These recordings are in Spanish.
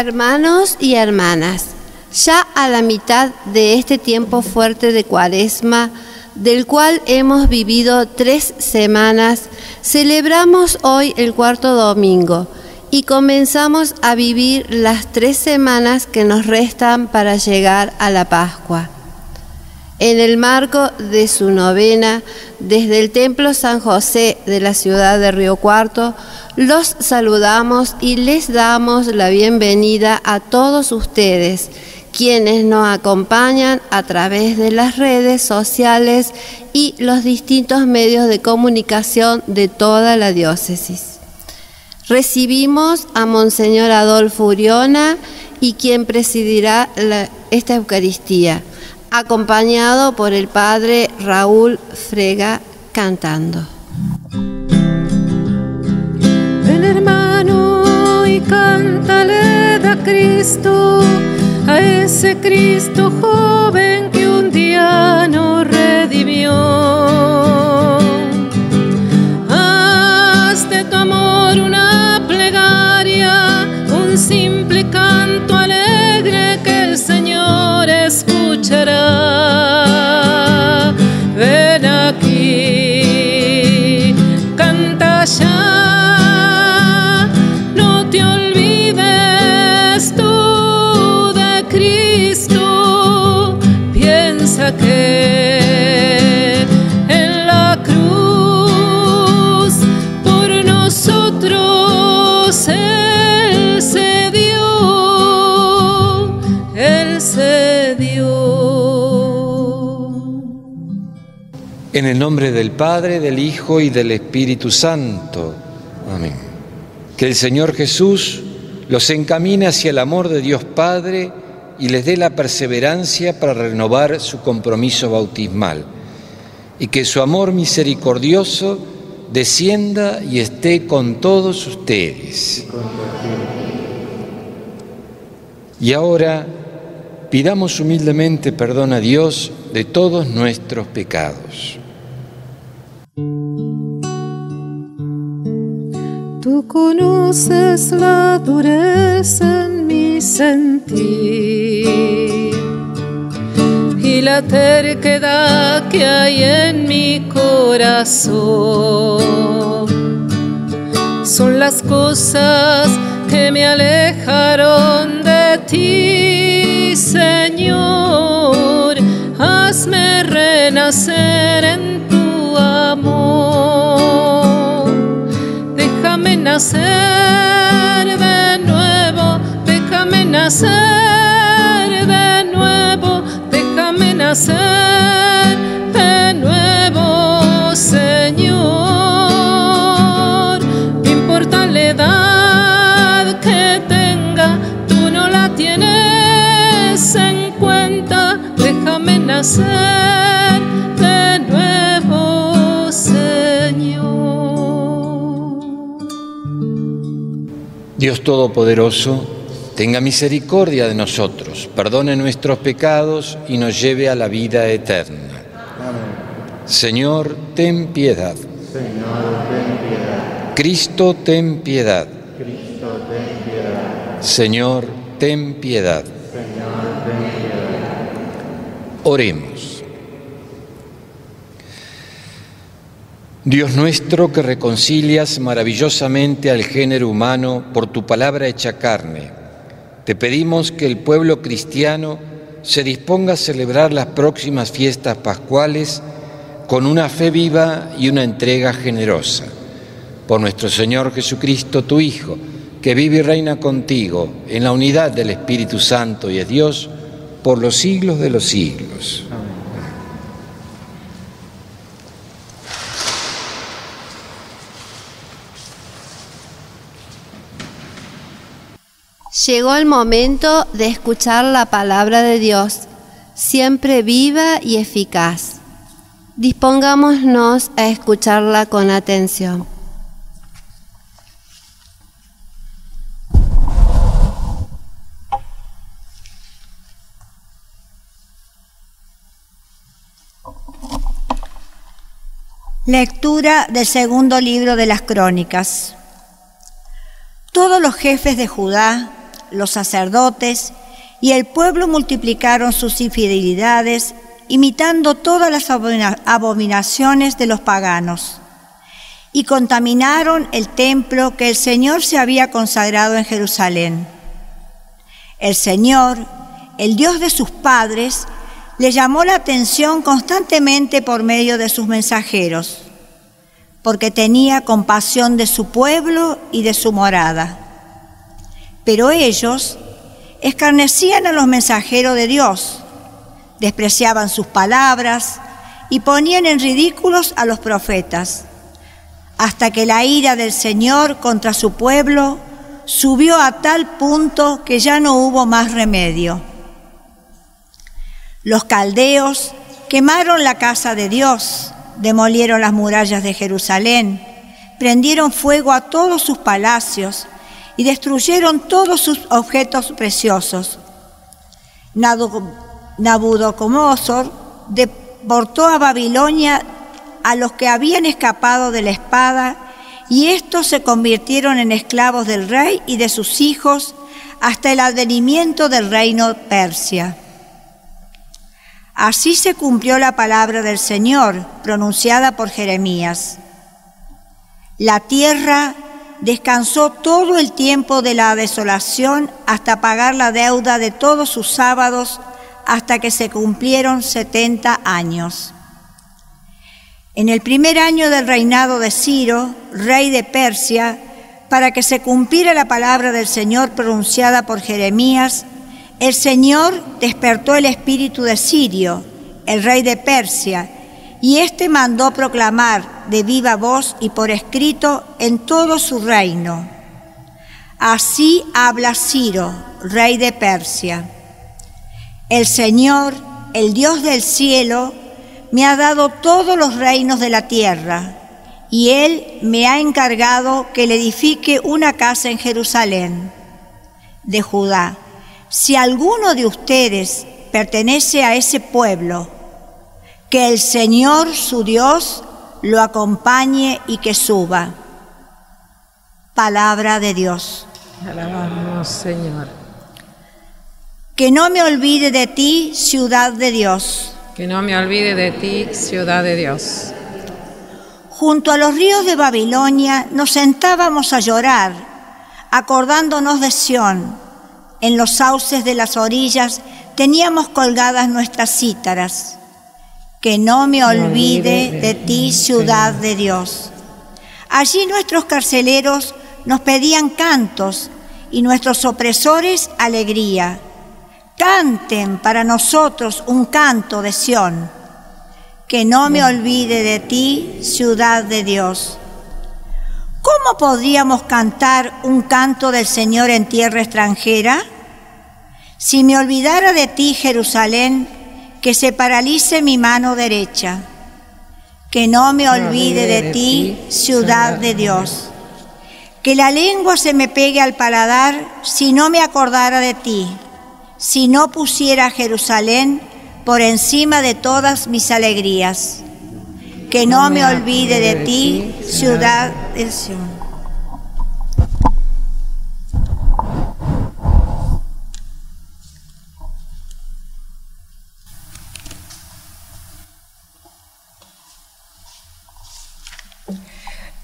Hermanos y hermanas, ya a la mitad de este tiempo fuerte de cuaresma, del cual hemos vivido tres semanas, celebramos hoy el cuarto domingo y comenzamos a vivir las tres semanas que nos restan para llegar a la Pascua. En el marco de su novena, desde el Templo San José de la ciudad de Río Cuarto, los saludamos y les damos la bienvenida a todos ustedes, quienes nos acompañan a través de las redes sociales y los distintos medios de comunicación de toda la diócesis. Recibimos a Monseñor Adolfo Uriona y quien presidirá esta Eucaristía acompañado por el padre Raúl Frega cantando. Ven hermano y cántale a Cristo, a ese Cristo joven que un día En el nombre del Padre, del Hijo y del Espíritu Santo. Amén. Que el Señor Jesús los encamine hacia el amor de Dios Padre y les dé la perseverancia para renovar su compromiso bautismal. Y que su amor misericordioso descienda y esté con todos ustedes. Y ahora pidamos humildemente perdón a Dios de todos nuestros pecados. Tú conoces la dureza en mi sentir y la terquedad que hay en mi corazón. Son las cosas que me alejaron de ti, Señor. Hazme renacer en tu nacer de nuevo, déjame nacer de nuevo, déjame nacer de nuevo, Señor. No importa la edad que tenga, tú no la tienes en cuenta, déjame nacer de nuevo, Dios Todopoderoso, tenga misericordia de nosotros, perdone nuestros pecados y nos lleve a la vida eterna. Señor, ten piedad. Cristo, ten piedad. Señor, ten piedad. Oremos. Dios nuestro que reconcilias maravillosamente al género humano por tu palabra hecha carne, te pedimos que el pueblo cristiano se disponga a celebrar las próximas fiestas pascuales con una fe viva y una entrega generosa. Por nuestro Señor Jesucristo, tu Hijo, que vive y reina contigo en la unidad del Espíritu Santo y es Dios por los siglos de los siglos. Llegó el momento de escuchar la palabra de Dios, siempre viva y eficaz. Dispongámonos a escucharla con atención. Lectura del segundo libro de las Crónicas. Todos los jefes de Judá los sacerdotes y el pueblo multiplicaron sus infidelidades, imitando todas las abominaciones de los paganos, y contaminaron el templo que el Señor se había consagrado en Jerusalén. El Señor, el Dios de sus padres, le llamó la atención constantemente por medio de sus mensajeros, porque tenía compasión de su pueblo y de su morada. Pero ellos escarnecían a los mensajeros de Dios, despreciaban sus palabras y ponían en ridículos a los profetas, hasta que la ira del Señor contra su pueblo subió a tal punto que ya no hubo más remedio. Los caldeos quemaron la casa de Dios, demolieron las murallas de Jerusalén, prendieron fuego a todos sus palacios y destruyeron todos sus objetos preciosos. Nabucodonosor deportó a Babilonia a los que habían escapado de la espada y estos se convirtieron en esclavos del rey y de sus hijos hasta el advenimiento del reino Persia. Así se cumplió la palabra del Señor pronunciada por Jeremías. La tierra descansó todo el tiempo de la desolación hasta pagar la deuda de todos sus sábados hasta que se cumplieron setenta años. En el primer año del reinado de Ciro, rey de Persia, para que se cumpliera la palabra del Señor pronunciada por Jeremías, el Señor despertó el espíritu de Sirio, el rey de Persia, y éste mandó proclamar de viva voz y por escrito en todo su reino. Así habla Ciro, rey de Persia. El Señor, el Dios del cielo, me ha dado todos los reinos de la tierra, y Él me ha encargado que le edifique una casa en Jerusalén, de Judá. Si alguno de ustedes pertenece a ese pueblo, que el Señor su Dios lo acompañe y que suba. Palabra de Dios. Alabamos, Señor. Que no me olvide de ti, ciudad de Dios. Que no me olvide de ti, ciudad de Dios. Junto a los ríos de Babilonia nos sentábamos a llorar, acordándonos de Sión. En los sauces de las orillas teníamos colgadas nuestras cítaras. Que no me olvide de ti, ciudad de Dios. Allí nuestros carceleros nos pedían cantos y nuestros opresores alegría canten para nosotros un canto de Sión. Que no me olvide de ti, ciudad de Dios. ¿Cómo podríamos cantar un canto del Señor en tierra extranjera? Si me olvidara de ti, Jerusalén, que se paralice mi mano derecha. Que no me olvide de ti, ciudad de Dios. Que la lengua se me pegue al paladar si no me acordara de ti si no pusiera Jerusalén por encima de todas mis alegrías. Que no me olvide de ti, ciudad del Sion.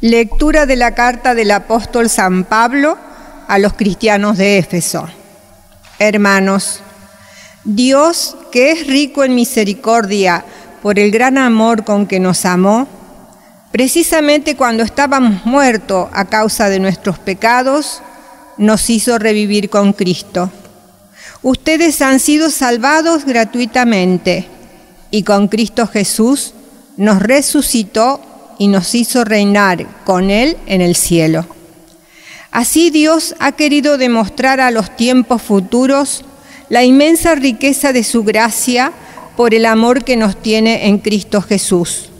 Lectura de la carta del apóstol San Pablo a los cristianos de Éfeso. Hermanos, Dios, que es rico en misericordia por el gran amor con que nos amó, precisamente cuando estábamos muertos a causa de nuestros pecados, nos hizo revivir con Cristo. Ustedes han sido salvados gratuitamente y con Cristo Jesús nos resucitó y nos hizo reinar con Él en el cielo. Así Dios ha querido demostrar a los tiempos futuros la inmensa riqueza de su gracia por el amor que nos tiene en Cristo Jesús,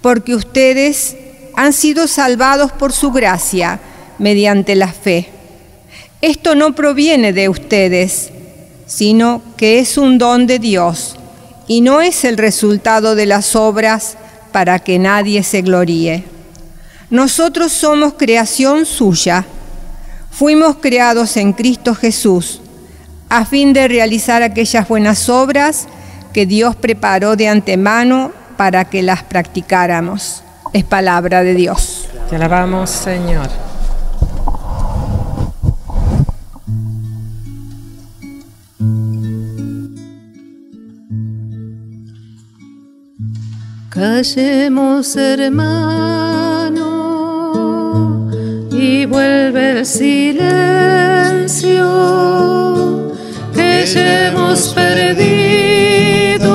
porque ustedes han sido salvados por su gracia mediante la fe. Esto no proviene de ustedes, sino que es un don de Dios y no es el resultado de las obras para que nadie se gloríe. Nosotros somos creación suya Fuimos creados en Cristo Jesús a fin de realizar aquellas buenas obras que Dios preparó de antemano para que las practicáramos. Es palabra de Dios. Te alabamos, Señor. Callemos, hermano, y vuelve el silencio que hemos perdido.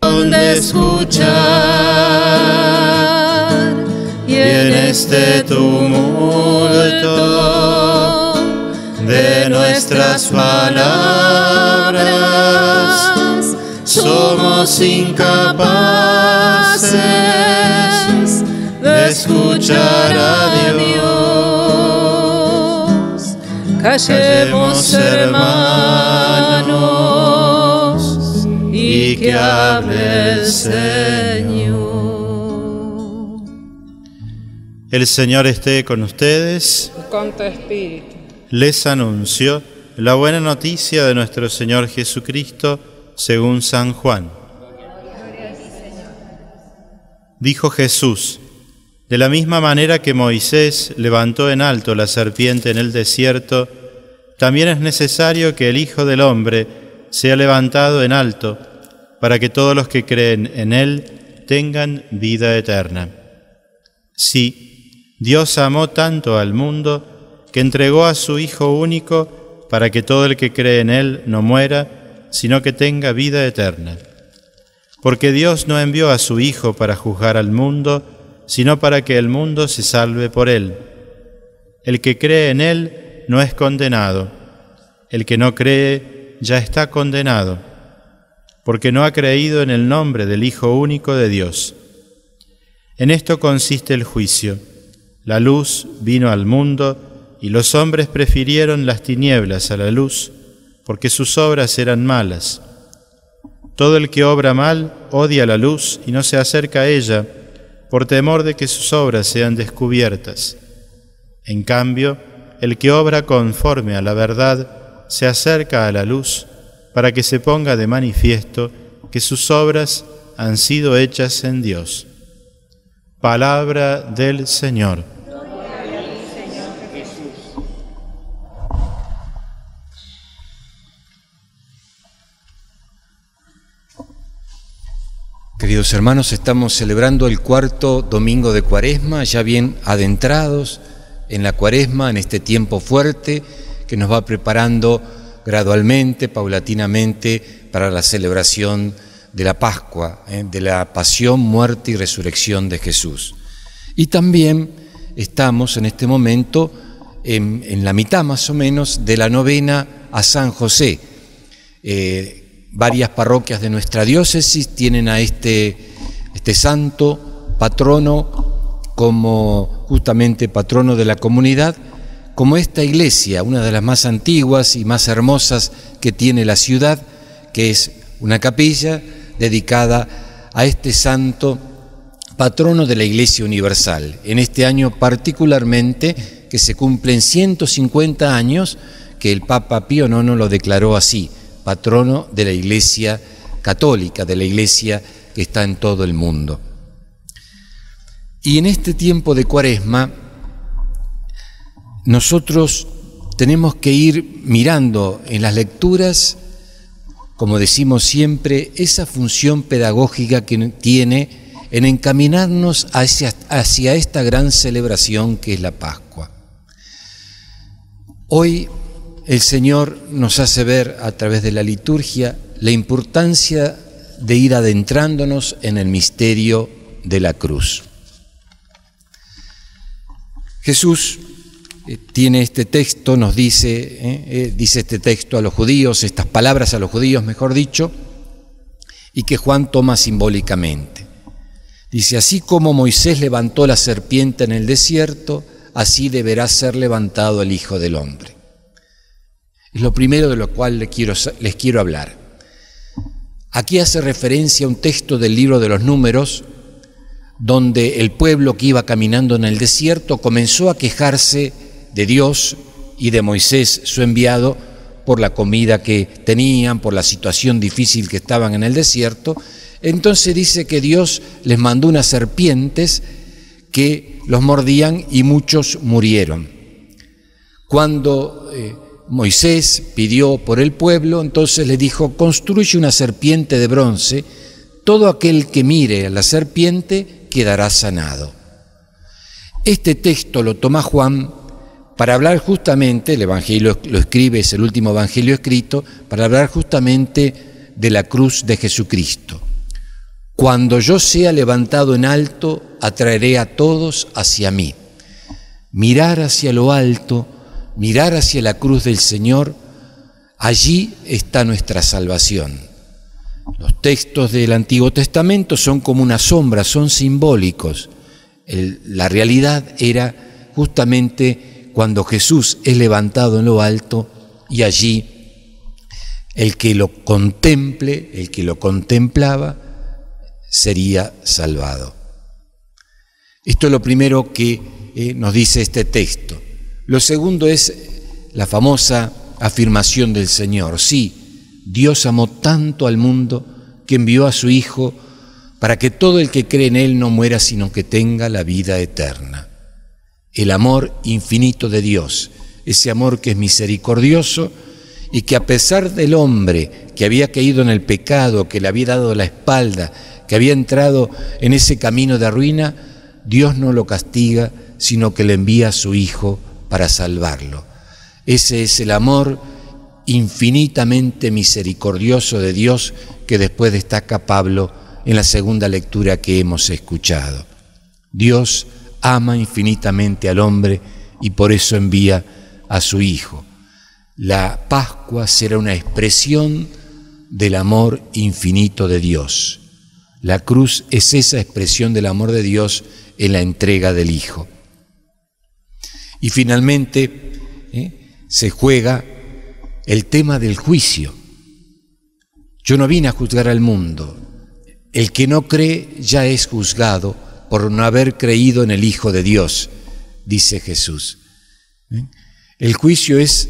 Donde escuchar y en este tumulto de nuestras palabras somos incapaces de escuchar a Dios. Callemos hermanos y que hable el Señor. El Señor esté con ustedes. Con tu espíritu. Les anuncio la buena noticia de nuestro Señor Jesucristo según San Juan. Dijo Jesús, de la misma manera que Moisés levantó en alto la serpiente en el desierto, también es necesario que el Hijo del Hombre sea levantado en alto, para que todos los que creen en Él tengan vida eterna. Sí, Dios amó tanto al mundo que entregó a su Hijo único para que todo el que cree en Él no muera, sino que tenga vida eterna. Porque Dios no envió a su Hijo para juzgar al mundo, sino para que el mundo se salve por Él. El que cree en Él no es condenado, el que no cree ya está condenado, porque no ha creído en el nombre del Hijo único de Dios. En esto consiste el juicio. La luz vino al mundo y los hombres prefirieron las tinieblas a la luz, porque sus obras eran malas. Todo el que obra mal odia la luz y no se acerca a ella, por temor de que sus obras sean descubiertas. En cambio, el que obra conforme a la verdad se acerca a la luz, para que se ponga de manifiesto que sus obras han sido hechas en Dios. Palabra del Señor. Queridos hermanos, estamos celebrando el cuarto domingo de Cuaresma, ya bien adentrados en la Cuaresma, en este tiempo fuerte que nos va preparando gradualmente, paulatinamente, para la celebración de la Pascua, ¿eh? de la pasión, muerte y resurrección de Jesús. Y también estamos en este momento en, la mitad más o menos de la novena a San José. Eh, varias parroquias de nuestra diócesis tienen a este, este santo patrono como justamente patrono de la comunidad, como esta iglesia, una de las más antiguas y más hermosas que tiene la ciudad, que es una capilla dedicada a este santo patrono de la Iglesia Universal. En este año particularmente, que se cumplen 150 años, que el Papa Pío IX lo declaró así, patrono de la Iglesia católica, de la Iglesia que está en todo el mundo. Y en este tiempo de cuaresma, nosotros tenemos que ir mirando en las lecturas, como decimos siempre, esa función pedagógica que tiene en encaminarnos hacia, hacia esta gran celebración que es la Pascua. Hoy el Señor nos hace ver a través de la liturgia la importancia de ir adentrándonos en el misterio de la cruz. Jesús eh, tiene este texto, nos dice, eh, eh, dice este texto a los judíos, estas palabras a los judíos, mejor dicho, y que Juan toma simbólicamente. Dice, así como Moisés levantó la serpiente en el desierto, así deberá ser levantado el Hijo del Hombre. Es lo primero de lo cual les quiero, hablar. Aquí hace referencia a un texto del libro de los números, donde el pueblo que iba caminando en el desierto comenzó a quejarse de Dios y de Moisés, su enviado, por la comida que tenían, por la situación difícil que estaban en el desierto. Entonces dice que Dios les mandó unas serpientes que los mordían y muchos murieron. Cuando eh, Moisés pidió por el pueblo, entonces le dijo, construye una serpiente de bronce, todo aquel que mire a la serpiente quedará sanado. Este texto lo toma Juan para hablar justamente, el Evangelio lo escribe, es el último Evangelio escrito, para hablar justamente de la cruz de Jesucristo. Cuando yo sea levantado en alto, atraeré a todos hacia mí. Mirar hacia lo alto, mirar hacia la cruz del Señor, allí está nuestra salvación. Los textos del Antiguo Testamento son como una sombra, son simbólicos. la realidad era justamente cuando Jesús es levantado en lo alto y allí el que lo contemple, el que lo contemplaba, sería salvado. Esto es lo primero que eh, nos dice este texto. Lo segundo es la famosa afirmación del Señor. Sí, Dios amó tanto al mundo que envió a su Hijo para que todo el que cree en Él no muera, sino que tenga la vida eterna. El amor infinito de Dios, ese amor que es misericordioso y que a pesar del hombre que había caído en el pecado, que le había dado la espalda, que había entrado en ese camino de ruina, Dios no lo castiga, sino que le envía a su Hijo para salvarlo. Ese es el amor infinitamente misericordioso de Dios que después destaca Pablo en la segunda lectura que hemos escuchado. Dios ama infinitamente al hombre y por eso envía a su Hijo. La Pascua será una expresión del amor infinito de Dios. La cruz es esa expresión del amor de Dios en la entrega del Hijo. Y finalmente ¿eh? se juega el tema del juicio. Yo no vine a juzgar al mundo. El que no cree ya es juzgado por no haber creído en el Hijo de Dios, dice Jesús. ¿Eh? El juicio es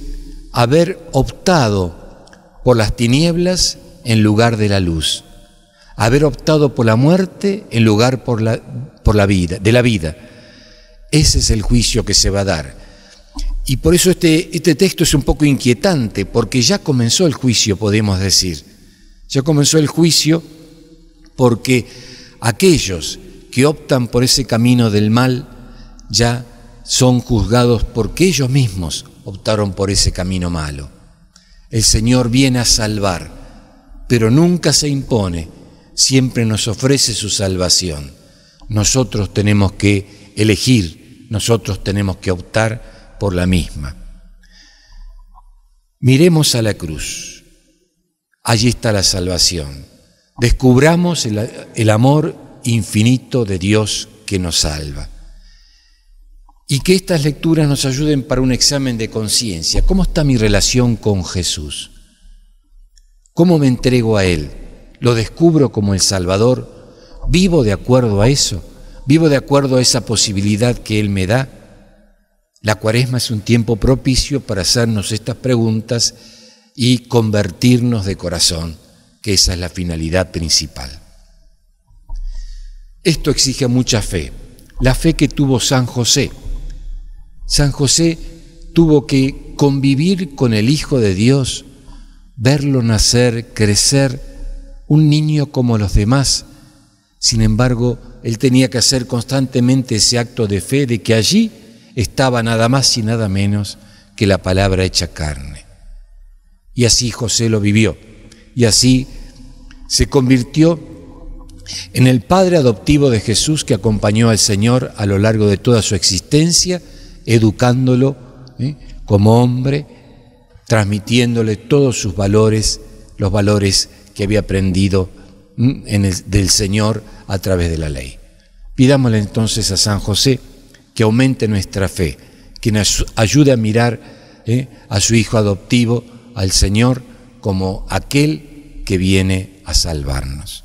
haber optado por las tinieblas en lugar de la luz, haber optado por la muerte en lugar por la, por la vida, de la vida. Ese es el juicio que se va a dar. Y por eso este, este texto es un poco inquietante, porque ya comenzó el juicio, podemos decir. Ya comenzó el juicio porque aquellos que optan por ese camino del mal ya son juzgados porque ellos mismos optaron por ese camino malo. El Señor viene a salvar, pero nunca se impone, siempre nos ofrece su salvación. Nosotros tenemos que elegir, nosotros tenemos que optar por la misma. Miremos a la cruz, allí está la salvación. Descubramos el, amor infinito de Dios que nos salva. Y que estas lecturas nos ayuden para un examen de conciencia. ¿Cómo está mi relación con Jesús? ¿Cómo me entrego a Él? ¿Lo descubro como el Salvador? ¿Vivo de acuerdo a eso? ¿Vivo de acuerdo a esa posibilidad que Él me da? La cuaresma es un tiempo propicio para hacernos estas preguntas y convertirnos de corazón, que esa es la finalidad principal. Esto exige mucha fe, la fe que tuvo San José. San José tuvo que convivir con el Hijo de Dios, verlo nacer, crecer, un niño como los demás. Sin embargo, él tenía que hacer constantemente ese acto de fe de que allí estaba nada más y nada menos que la palabra hecha carne. Y así José lo vivió. Y así se convirtió en el padre adoptivo de Jesús que acompañó al Señor a lo largo de toda su existencia, educándolo ¿eh? como hombre, transmitiéndole todos sus valores, los valores que había aprendido del Señor a través de la ley. Pidámosle entonces a San José que aumente nuestra fe, que nos ayude a mirar ¿eh? a su Hijo adoptivo, al Señor, como aquel que viene a salvarnos.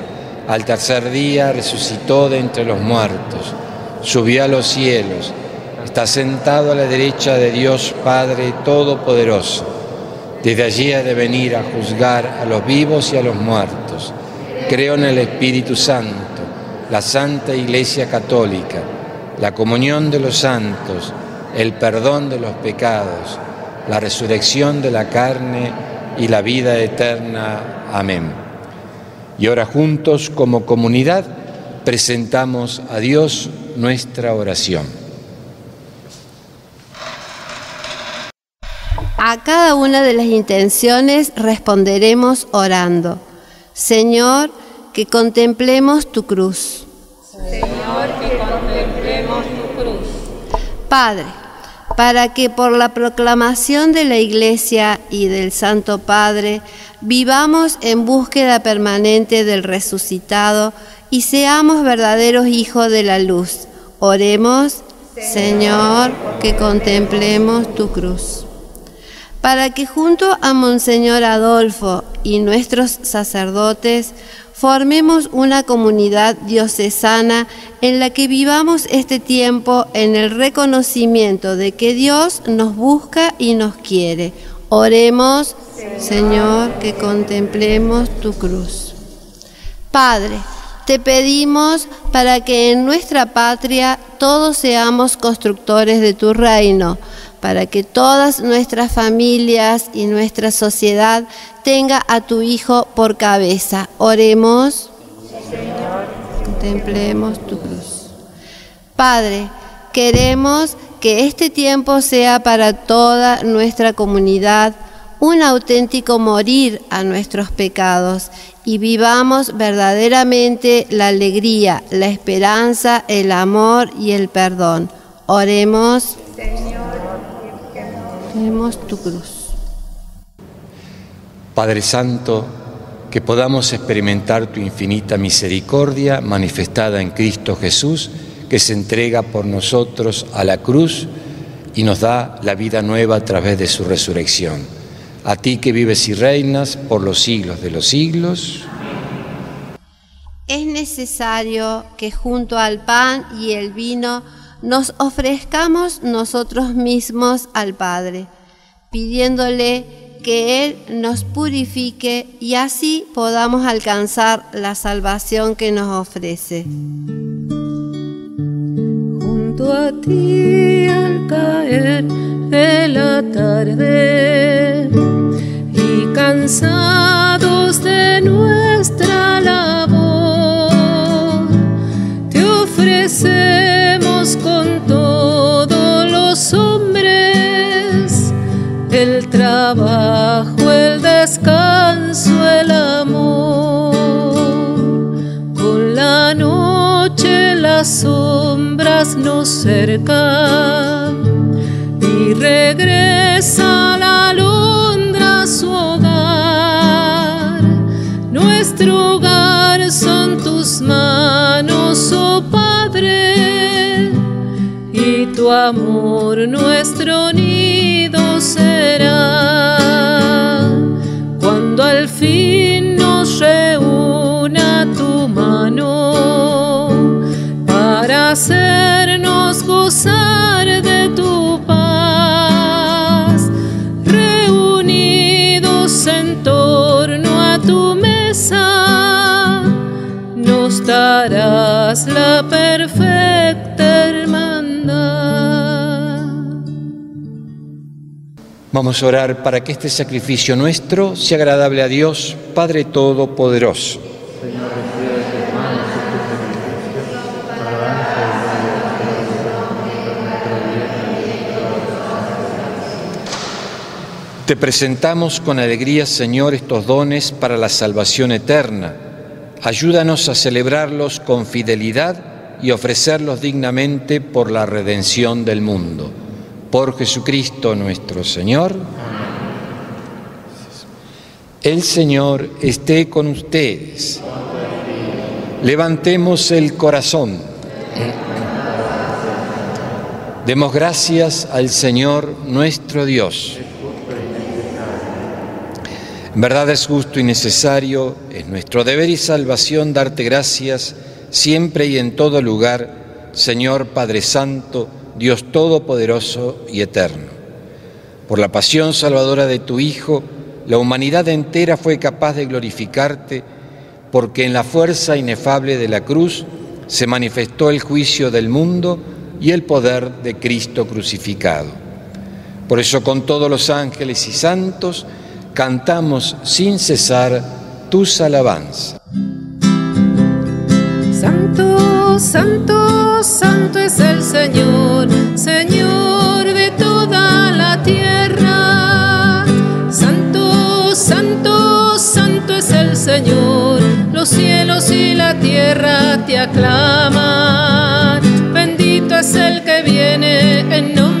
al tercer día resucitó de entre los muertos, subió a los cielos, está sentado a la derecha de Dios Padre Todopoderoso. Desde allí ha de venir a juzgar a los vivos y a los muertos. Creo en el Espíritu Santo, la Santa Iglesia Católica, la comunión de los santos, el perdón de los pecados, la resurrección de la carne y la vida eterna. Amén. Y ahora juntos como comunidad presentamos a Dios nuestra oración. A cada una de las intenciones responderemos orando. Señor, que contemplemos tu cruz. Señor, que contemplemos tu cruz. Padre, para que por la proclamación de la Iglesia y del Santo Padre vivamos en búsqueda permanente del resucitado y seamos verdaderos hijos de la luz. Oremos, Señor, que contemplemos tu cruz. Para que junto a Monseñor Adolfo y nuestros sacerdotes formemos una comunidad diocesana en la que vivamos este tiempo en el reconocimiento de que Dios nos busca y nos quiere. Oremos, Señor, que contemplemos tu cruz. Padre, te pedimos para que en nuestra patria todos seamos constructores de tu reino, para que todas nuestras familias y nuestra sociedad tenga a tu Hijo por cabeza. Oremos. Contemplemos tu cruz. Padre, queremos que este tiempo sea para toda nuestra comunidad un auténtico morir a nuestros pecados y vivamos verdaderamente la alegría, la esperanza, el amor y el perdón. Oremos. Señor, tenemos tu cruz. Padre Santo, que podamos experimentar tu infinita misericordia manifestada en Cristo Jesús, que se entrega por nosotros a la cruz y nos da la vida nueva a través de su resurrección. A ti que vives y reinas por los siglos de los siglos. Es necesario que junto al pan y el vino nos ofrezcamos nosotros mismos al Padre, pidiéndole que Él nos purifique y así podamos alcanzar la salvación que nos ofrece. A ti al caer de la tarde. Y cansados de nuestra labor, te ofrecemos las sombras nos cercan y regresa la alondra su hogar. Nuestro hogar son tus manos, oh Padre, y tu amor nuestro nido será al fin darás la perfecta Vamos a orar para que este sacrificio nuestro sea agradable a Dios, Padre Todopoderoso. Te presentamos con alegría, Señor, estos dones para la salvación eterna Ayúdanos a celebrarlos con fidelidad y ofrecerlos dignamente por la redención del mundo. Por Jesucristo nuestro Señor. El Señor esté con ustedes. Levantemos el corazón. Demos gracias al Señor nuestro Dios. En verdad es justo y necesario, es nuestro deber y salvación darte gracias siempre y en todo lugar, Señor Padre Santo, Dios Todopoderoso y Eterno. Por la pasión salvadora de tu Hijo, la humanidad entera fue capaz de glorificarte, porque en la fuerza inefable de la cruz se manifestó el juicio del mundo y el poder de Cristo crucificado. Por eso con todos los ángeles y santos, cantamos sin cesar tus alabanzas. Santo, santo, santo es el Señor, Señor de toda la tierra. Santo, santo, santo es el Señor, los cielos y la tierra te aclaman. Bendito es el que viene en nombre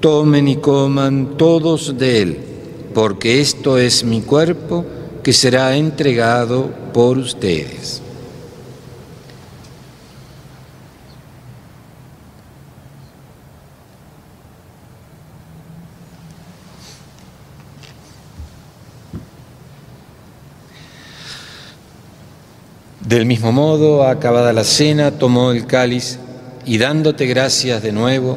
Tomen y coman todos de él, porque esto es mi cuerpo que será entregado por ustedes. Del mismo modo, acabada la cena, tomó el cáliz y dándote gracias de nuevo,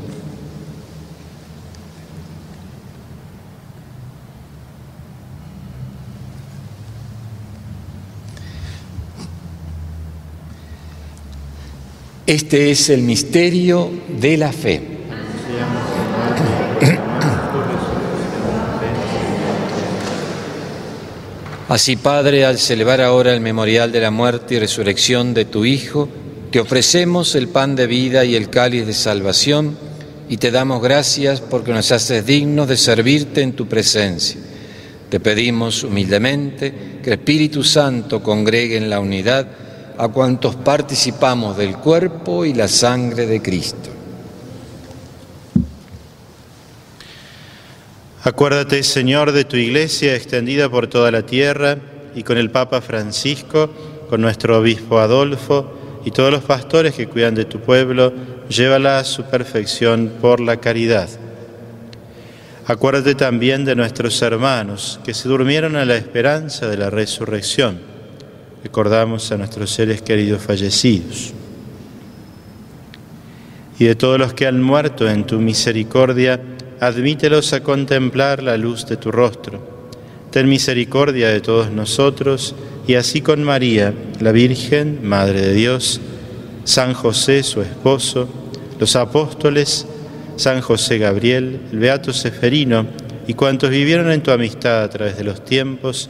Este es el misterio de la fe. Así, Padre, al celebrar ahora el memorial de la muerte y resurrección de tu Hijo, te ofrecemos el pan de vida y el cáliz de salvación y te damos gracias porque nos haces dignos de servirte en tu presencia. Te pedimos humildemente que el Espíritu Santo congregue en la unidad a cuantos participamos del cuerpo y la sangre de Cristo. Acuérdate, Señor, de tu iglesia extendida por toda la tierra y con el Papa Francisco, con nuestro obispo Adolfo y todos los pastores que cuidan de tu pueblo, llévala a su perfección por la caridad. Acuérdate también de nuestros hermanos que se durmieron a la esperanza de la resurrección recordamos a nuestros seres queridos fallecidos. Y de todos los que han muerto en tu misericordia, admítelos a contemplar la luz de tu rostro. Ten misericordia de todos nosotros, y así con María, la Virgen, Madre de Dios, San José, su esposo, los apóstoles, San José Gabriel, el Beato Seferino, y cuantos vivieron en tu amistad a través de los tiempos,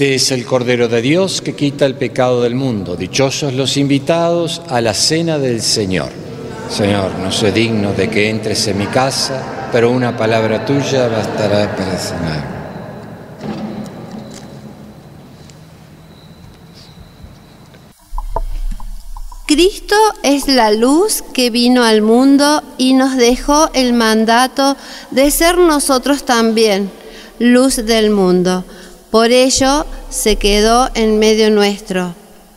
Este es el Cordero de Dios que quita el pecado del mundo. Dichosos los invitados a la cena del Señor. Señor, no soy digno de que entres en mi casa, pero una palabra tuya bastará para sanar. Cristo es la luz que vino al mundo y nos dejó el mandato de ser nosotros también luz del mundo. Por ello se quedó en medio nuestro,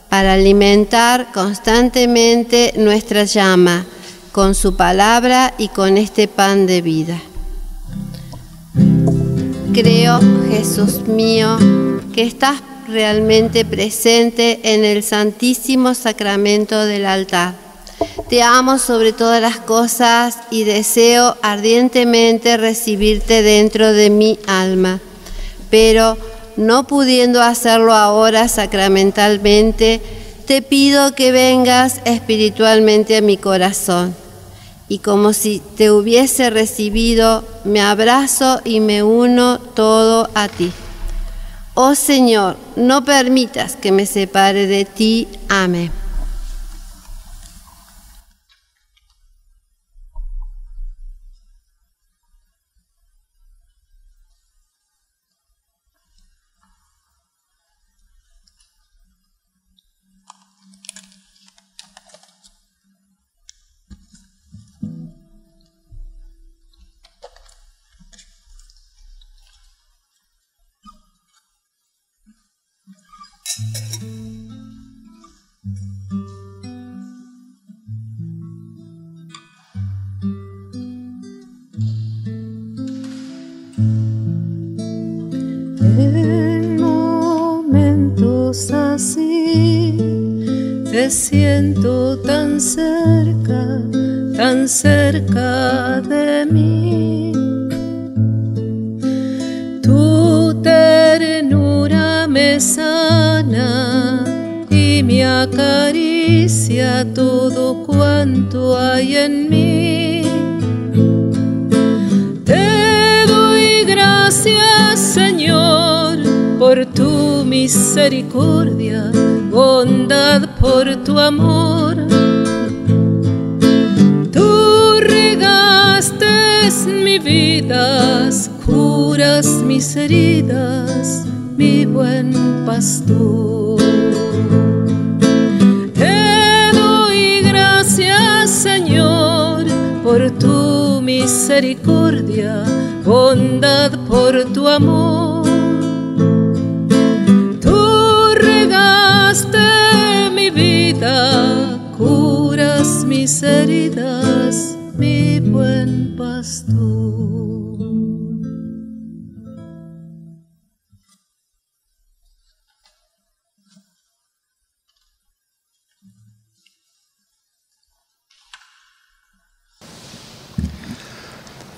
para alimentar constantemente nuestra llama con su palabra y con este pan de vida. Creo, Jesús mío, que estás realmente presente en el santísimo sacramento del altar. Te amo sobre todas las cosas y deseo ardientemente recibirte dentro de mi alma. Pero no pudiendo hacerlo ahora sacramentalmente, te pido que vengas espiritualmente a mi corazón. Y como si te hubiese recibido, me abrazo y me uno todo a ti. Oh Señor, no permitas que me separe de ti. Amén. Tan cerca, tan cerca de mí. Tu ternura me sana y me acaricia todo cuanto hay en mí. Te doy gracias, Señor, por tu misericordia, bondad por tu amor. Tú regaste mi vida curas mis heridas, mi buen pastor. Te doy gracias, Señor, por tu misericordia, bondad por tu amor. Curas mis heridas, mi buen pastor.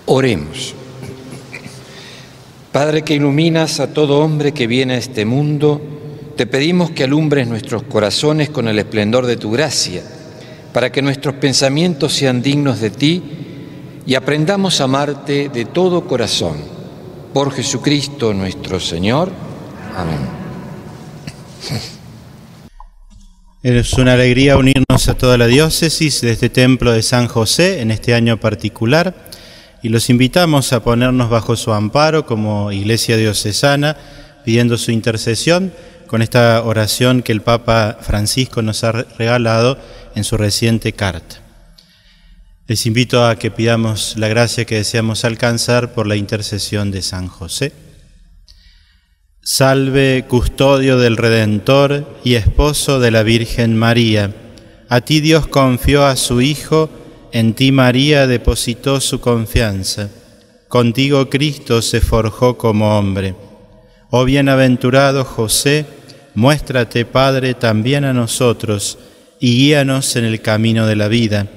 Oremos. Padre que iluminas a todo hombre que viene a este mundo, te pedimos que alumbres nuestros corazones con el esplendor de tu gracia, para que nuestros pensamientos sean dignos de ti y aprendamos a amarte de todo corazón. Por Jesucristo nuestro Señor. Amén. Es una alegría unirnos a toda la diócesis de este templo de San José en este año particular y los invitamos a ponernos bajo su amparo como Iglesia Diocesana, pidiendo su intercesión con esta oración que el Papa Francisco nos ha regalado en su reciente carta. Les invito a que pidamos la gracia que deseamos alcanzar por la intercesión de San José. Salve, custodio del Redentor y esposo de la Virgen María. A ti Dios confió a su Hijo, en ti María depositó su confianza. Contigo Cristo se forjó como hombre. Oh bienaventurado José, muéstrate Padre también a nosotros y guíanos en el camino de la vida.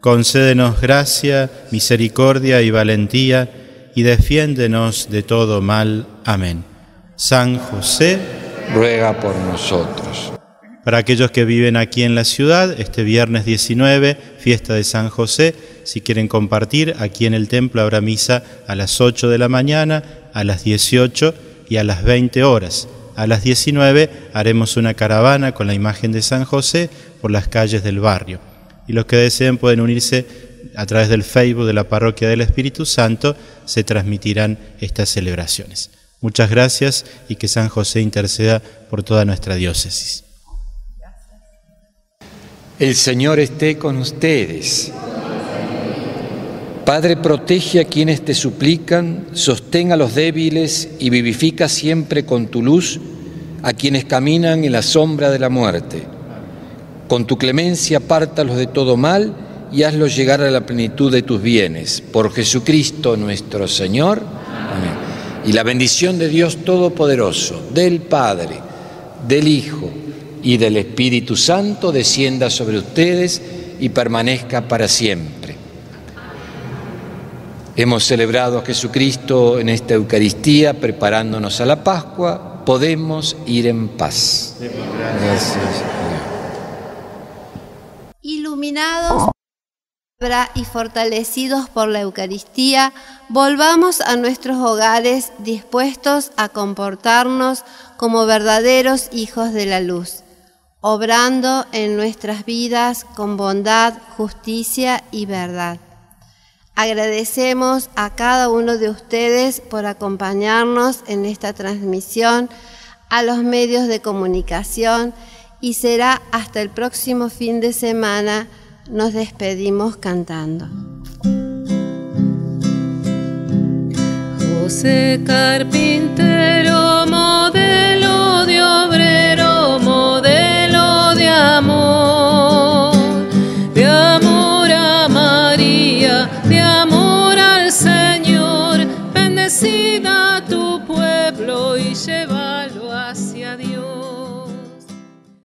Concédenos gracia, misericordia y valentía y defiéndenos de todo mal. Amén. San José, ruega por nosotros. Para aquellos que viven aquí en la ciudad, este viernes 19, fiesta de San José, si quieren compartir, aquí en el templo habrá misa a las 8 de la mañana, a las 18 y a las 20 horas. A las 19 haremos una caravana con la imagen de San José por las calles del barrio. Y los que deseen pueden unirse a través del Facebook de la Parroquia del Espíritu Santo, se transmitirán estas celebraciones. Muchas gracias y que San José interceda por toda nuestra diócesis. El Señor esté con ustedes. Padre, protege a quienes te suplican, sostén a los débiles y vivifica siempre con tu luz a quienes caminan en la sombra de la muerte. Con tu clemencia apártalos de todo mal y hazlos llegar a la plenitud de tus bienes. Por Jesucristo nuestro Señor. Amén. Y la bendición de Dios Todopoderoso, del Padre, del Hijo, y del Espíritu Santo descienda sobre ustedes y permanezca para siempre. Hemos celebrado a Jesucristo en esta Eucaristía preparándonos a la Pascua, podemos ir en paz. Gracias. Iluminados y fortalecidos por la Eucaristía, volvamos a nuestros hogares dispuestos a comportarnos como verdaderos hijos de la luz obrando en nuestras vidas con bondad, justicia y verdad. Agradecemos a cada uno de ustedes por acompañarnos en esta transmisión, a los medios de comunicación y será hasta el próximo fin de semana. Nos despedimos cantando. José Carpintero, modelo de obrero, modelo amor, decida tu pueblo y llevar.